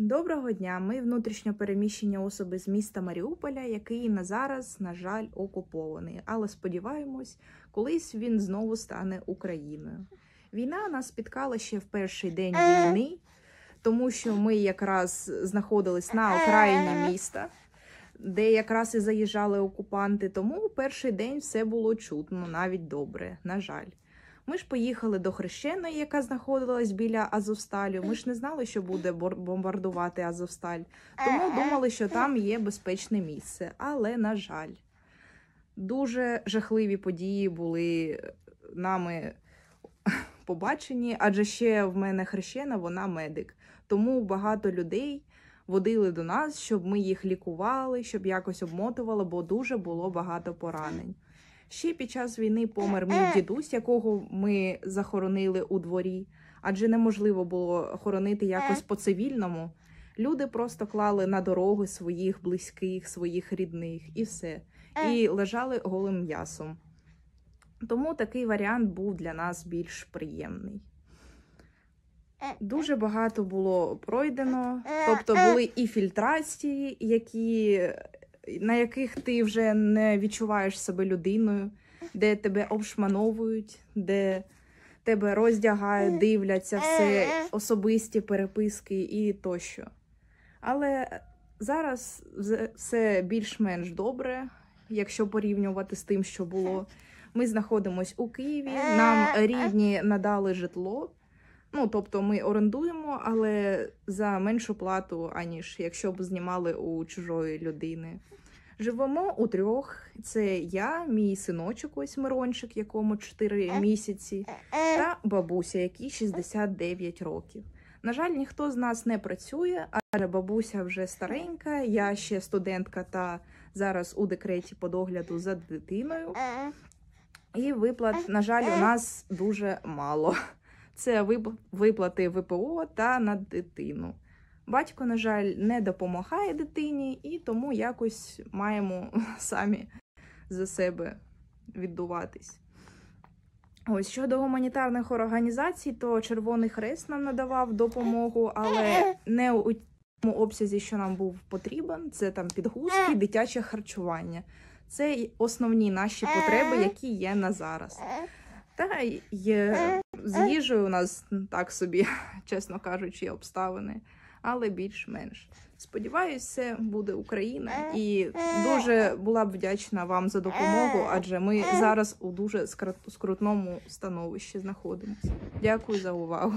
Доброго дня. Ми внутрішньо переміщені особи з міста Маріуполя, який на зараз, на жаль, окупований. Але сподіваємось, колись він знову стане Україною. Війна нас спіткала ще в перший день війни, тому що ми якраз знаходились на окраїні міста, де якраз і заїжджали окупанти. Тому перший день все було чутно, навіть добре, на жаль. Ми ж поїхали до Хрещеної, яка знаходилась біля Азовсталю. Ми ж не знали, що буде бомбардувати Азовсталь, тому думали, що там є безпечне місце. Але, на жаль, дуже жахливі події були нами побачені, адже ще в мене хрещена, вона медик. Тому багато людей водили до нас, щоб ми їх лікували, щоб якось обмотували, бо дуже було багато поранень. Ще під час війни помер мій дідусь, якого ми захоронили у дворі, адже неможливо було хоронити якось по-цивільному. Люди просто клали на дороги своїх близьких, своїх рідних і все. І лежали голим м'ясом. Тому такий варіант був для нас більш приємний. Дуже багато було пройдено, тобто були і фільтрації, які, на яких ти вже не відчуваєш себе людиною, де тебе обшмановують, де тебе роздягають, дивляться все особисті переписки і тощо. Але зараз все більш-менш добре, якщо порівнювати з тим, що було. Ми знаходимося у Києві, нам рідні надали житло. Ну, тобто ми орендуємо, але за меншу плату, аніж якщо б знімали у чужої людини. Живемо у трьох. Це я, мій синочок, ось Мирончик, якому 4 місяці, та бабуся, якій 69 років. На жаль, ніхто з нас не працює, адже бабуся вже старенька, я ще студентка та зараз у декреті по догляду за дитиною. І виплат, на жаль, у нас дуже мало. Це виплати ВПО та на дитину. Батько, на жаль, не допомагає дитині, і тому якось маємо самі за себе віддуватись. Ось щодо гуманітарних організацій, то Червоний Хрест нам надавав допомогу, але не у тому обсязі, що нам був потрібен. Це там підгузки, дитяче харчування. Це основні наші потреби, які є на зараз. Та є з їжею у нас так собі, чесно кажучи, обставини, але більш-менш. Сподіваюся, буде Україна, і дуже була б вдячна вам за допомогу, адже ми зараз у дуже скрутному становищі знаходимося. Дякую за увагу.